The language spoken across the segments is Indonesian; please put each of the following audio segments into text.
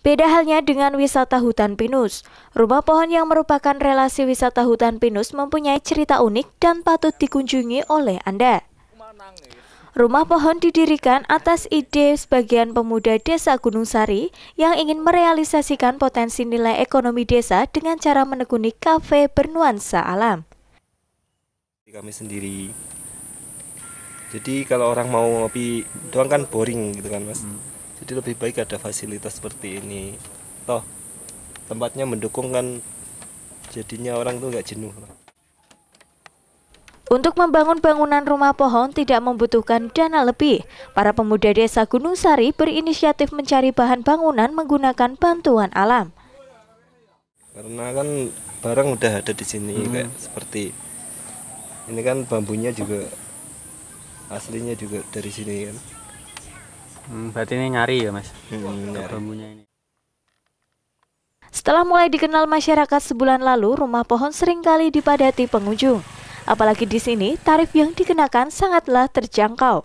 Beda halnya dengan wisata hutan pinus. Rumah pohon yang merupakan relasi wisata hutan pinus mempunyai cerita unik dan patut dikunjungi oleh Anda. Rumah pohon didirikan atas ide sebagian pemuda desa Gunung Sari yang ingin merealisasikan potensi nilai ekonomi desa dengan cara menekuni kafe bernuansa alam. Kami sendiri. Jadi kalau orang mau ngopi doang kan boring gitu kan mas. Hmm jadi lebih baik ada fasilitas seperti ini toh tempatnya mendukung kan jadinya orang tuh nggak jenuh untuk membangun bangunan rumah pohon tidak membutuhkan dana lebih. Para pemuda desa Gunung Sari berinisiatif mencari bahan bangunan menggunakan bantuan alam. Karena kan barang udah ada di sini hmm. kayak seperti ini kan bambunya juga aslinya juga dari sini kan. Hmm, berarti ini nyari ya mas hmm, bambunya ini. Setelah mulai dikenal masyarakat sebulan lalu, rumah pohon sering kali dipadati pengunjung. Apalagi di sini, tarif yang dikenakan sangatlah terjangkau.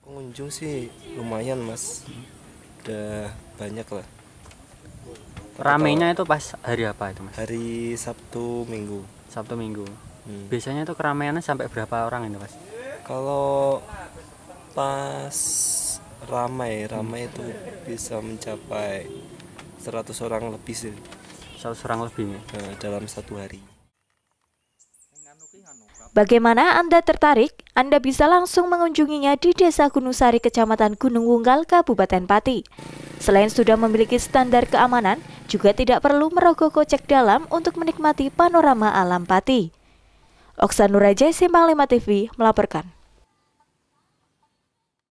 Pengunjung sih lumayan mas, udah banyak lah. Ramainya itu pas hari apa itu mas? Hari Sabtu Minggu. Sabtu Minggu. Hmm. Biasanya itu keramaiannya sampai berapa orang ini mas? Kalau pas ramai ramai itu bisa mencapai 100 orang lebih sih 100 orang lebih ya? dalam satu hari Bagaimana Anda tertarik? Anda bisa langsung mengunjunginya di Desa Gunung Sari, Kecamatan Gunung Wunggal, Kabupaten Pati. Selain sudah memiliki standar keamanan, juga tidak perlu merogoh kocek dalam untuk menikmati panorama alam Pati. Oksanuraja Simpang 5 TV melaporkan.